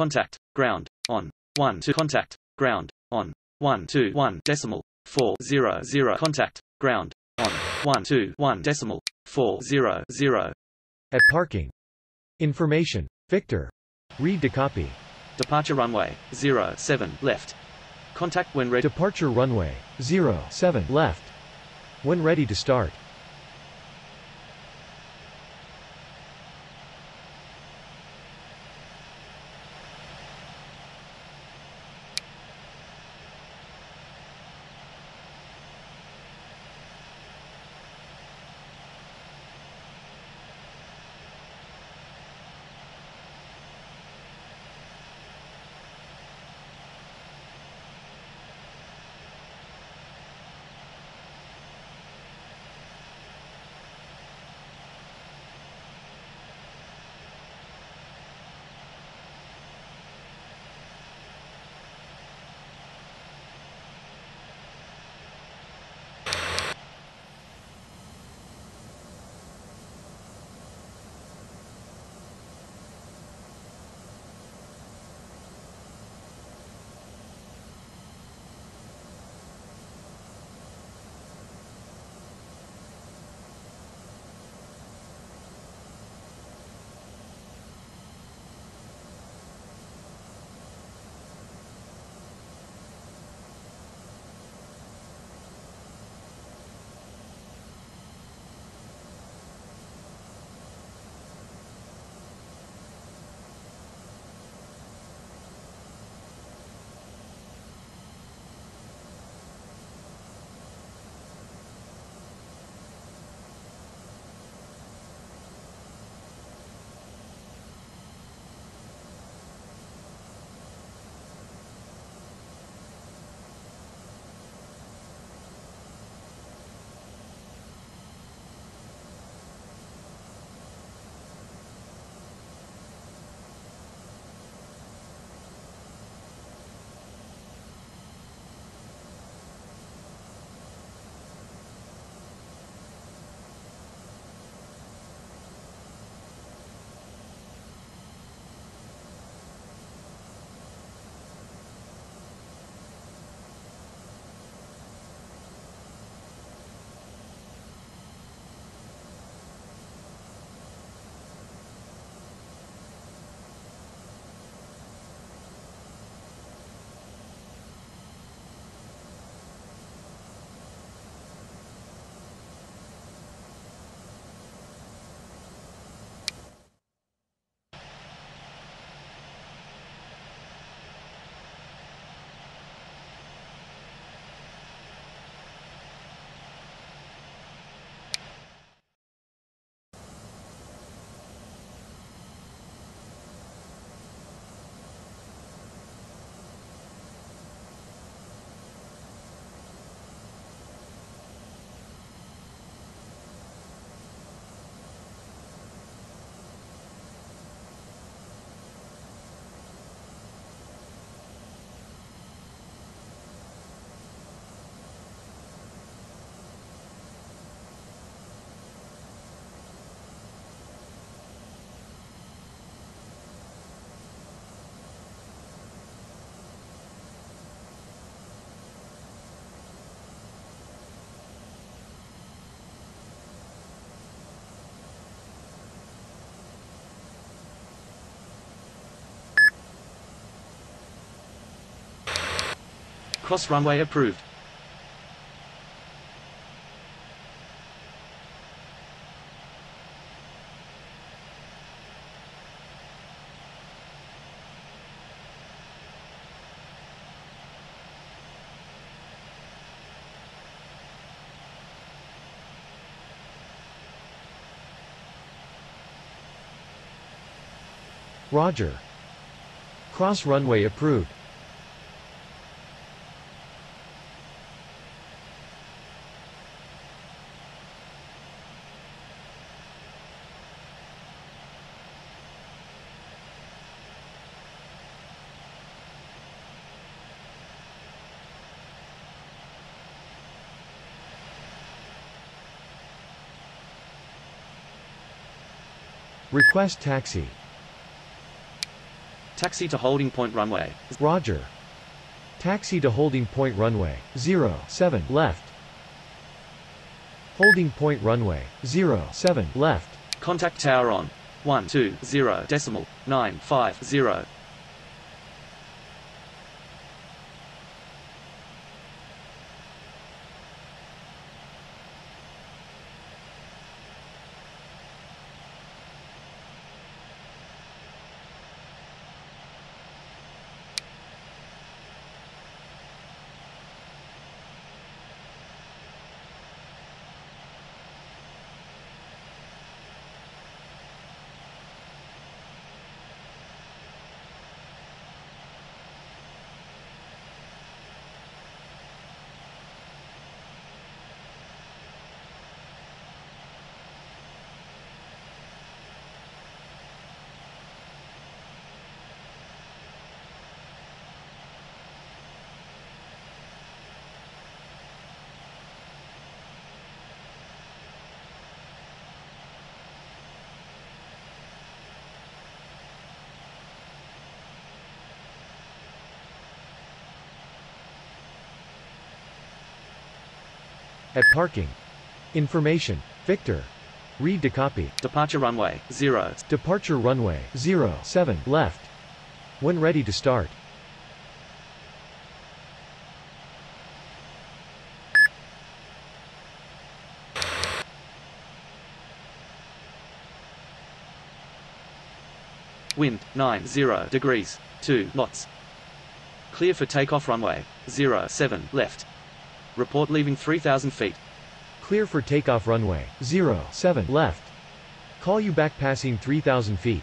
contact, ground, on, 1 to contact, ground, on, 1 to 1 decimal, 4 0 0 contact, ground, on, 1 to 1 decimal, 4 0 0. At parking. Information. Victor. Read to copy. Departure runway, 07 left. Contact when ready. Departure runway. 07 left. When ready to start. Cross runway approved. Roger. Cross runway approved. Request taxi. Taxi to holding point runway. Roger. Taxi to holding point runway, 0, 07 left. Holding point runway, 0, 07 left. Contact tower on. 120 decimal 950. At parking. Information. Victor. Read to copy. Departure runway 0. Departure runway, 07 left. When ready to start. Wind 90 degrees 2 knots. Clear for takeoff runway 07 left. Report leaving 3000 feet. Clear for takeoff runway, 07 left. Call you back passing 3000 feet.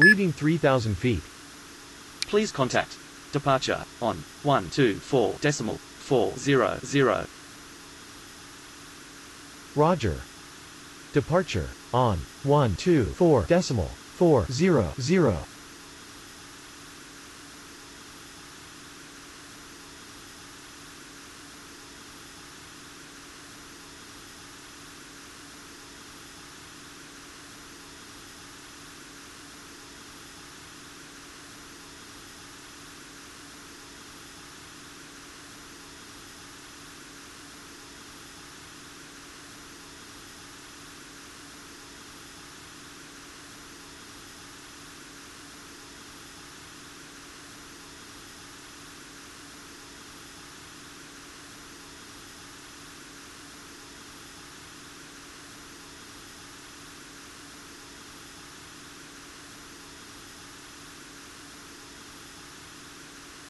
Leaving 3000 feet. Please contact. Departure on 124 decimal 400. Roger. Departure on 124 decimal 400.